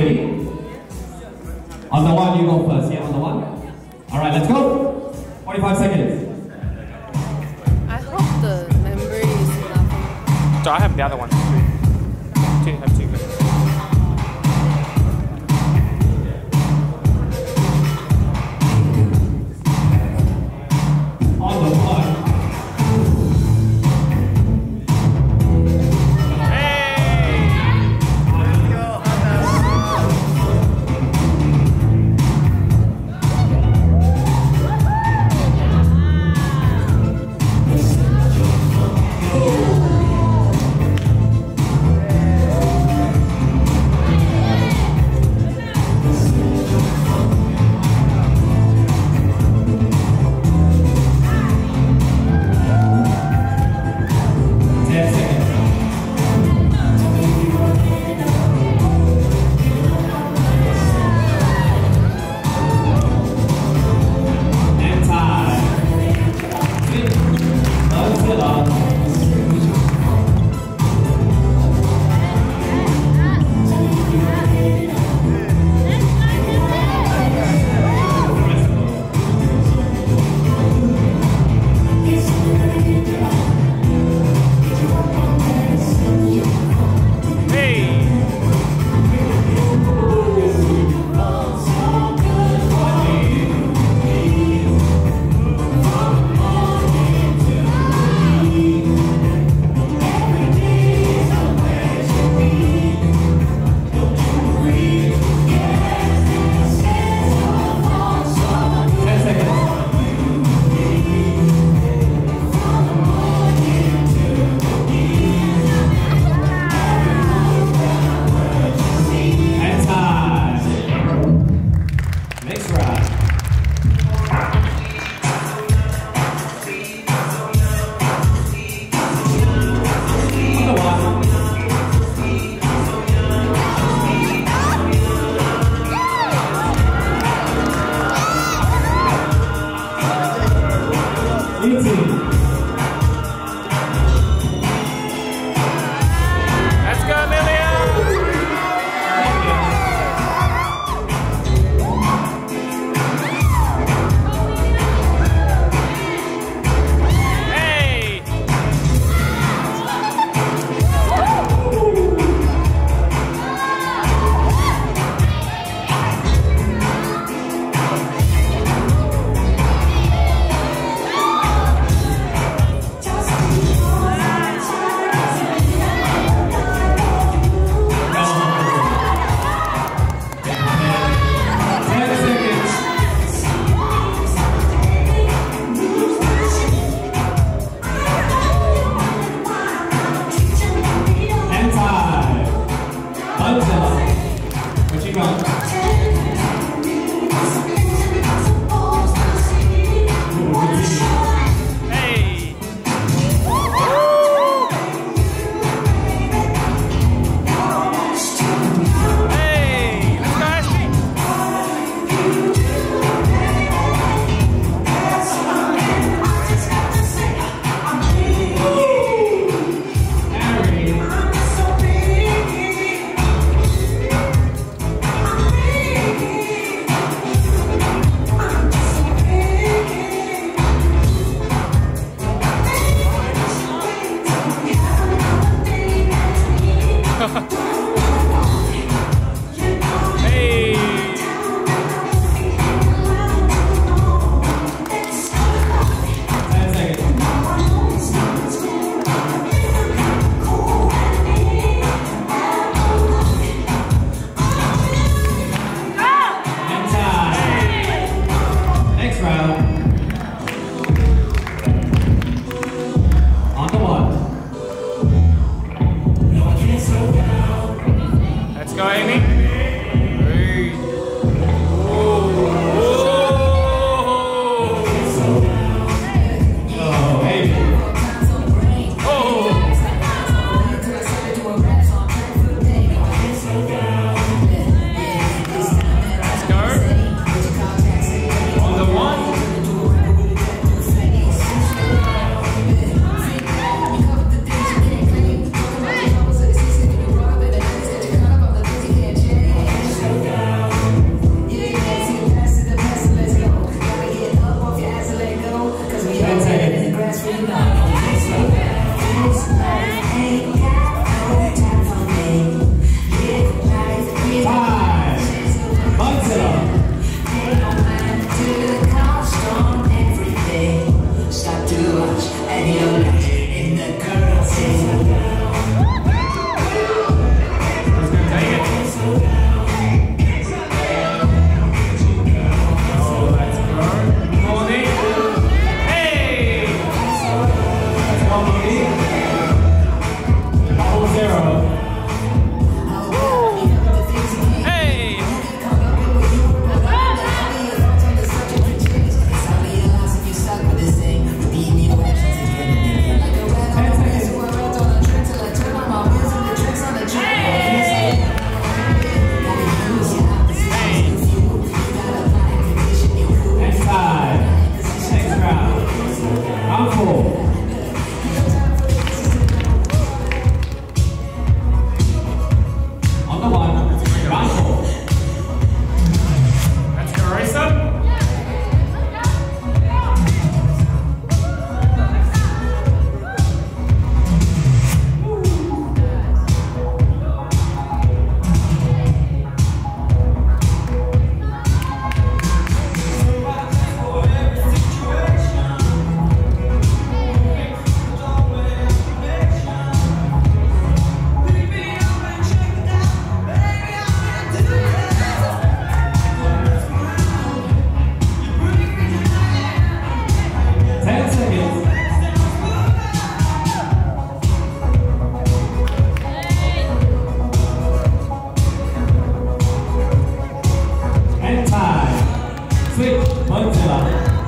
ready? On the one, you go first. Yeah, on the one. All right, let's go. 对往里面来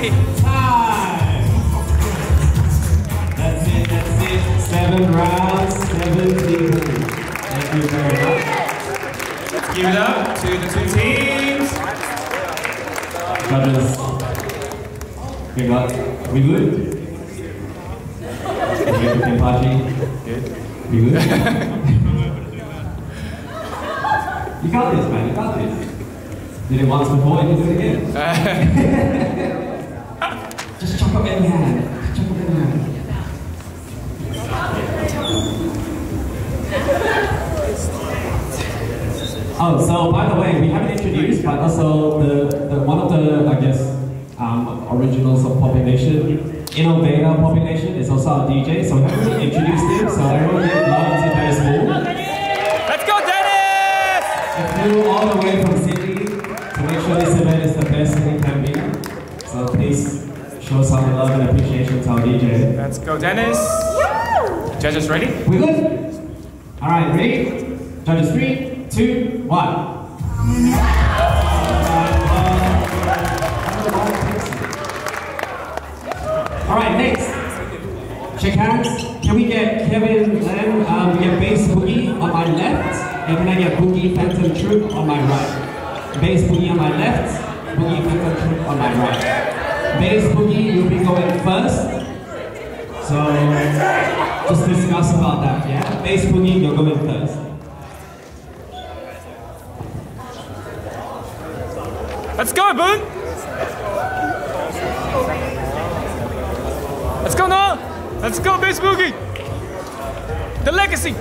Time. That's it, that's it. Seven rounds, seven people. Thank you very much. Let's give it up to the two teams. Brothers. Good luck. We good? Good. We good? you got this, man. You got this. Did it once before, you can do it again. Oh, so by the way, we haven't introduced, but also the, the one of the, I guess, um, originals of Popping Nation, Innovator Popping Nation, is also our DJ, so we haven't really introduced him, so everyone give love to Dennis Moore. Let's go, Dennis! He flew all the way from Sydney to make sure this event is the best it can be. So please show some love and appreciation to our DJ. Let's go, Dennis. Judges ready? We good? Alright, ready? Judges three, two, one. Alright, next. Shake hands. Can we get Kevin Lam, um, we get Bass Boogie on my left, and can I get Boogie Phantom Troop on my right? Bass Boogie on my left, Boogie Phantom Troop on my right. Bass Boogie, you'll be going first. So, just discuss about that, yeah? Bass Boogie, you're going first. Let's go, Boone! Let's go, now! Let's go, Bass Boogie! The legacy!